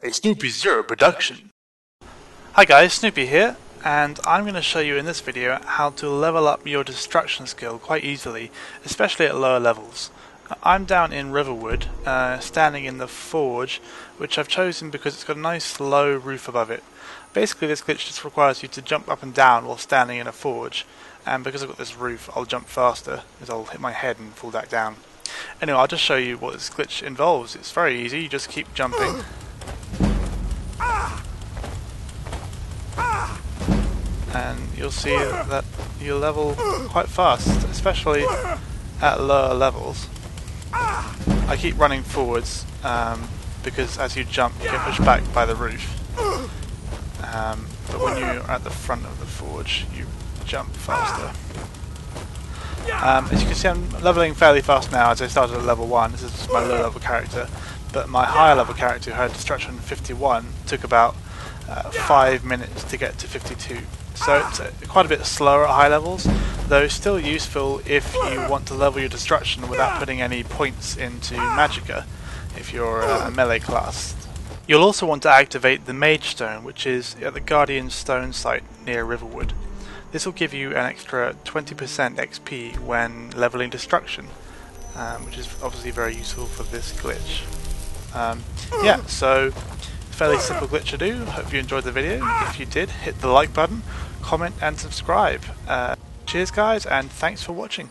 a Snoopey Zero production. Hi guys, Snoopey here, and I'm going to show you in this video how to level up your destruction skill quite easily, especially at lower levels. I'm down in Riverwood, uh, standing in the forge, which I've chosen because it's got a nice low roof above it. Basically this glitch just requires you to jump up and down while standing in a forge, and because I've got this roof I'll jump faster, as I'll hit my head and fall back down. Anyway, I'll just show you what this glitch involves. It's very easy, you just keep jumping. And you'll see that you level quite fast, especially at lower levels. I keep running forwards um, because as you jump you get pushed back by the roof. Um, but when you're at the front of the forge you jump faster. Um, as you can see I'm leveling fairly fast now as I started at level 1, this is my low level character, but my higher level character who had Destruction 51 took about uh, 5 minutes to get to 52. So it's uh, quite a bit slower at high levels, though still useful if you want to level your Destruction without putting any points into Magicka, if you're a melee class. You'll also want to activate the Mage Stone, which is at the Guardian Stone site near Riverwood. This will give you an extra 20% XP when leveling Destruction, um, which is obviously very useful for this glitch. Um, yeah, so fairly simple glitch to do. Hope you enjoyed the video. If you did, hit the like button, comment and subscribe. Uh, cheers guys and thanks for watching.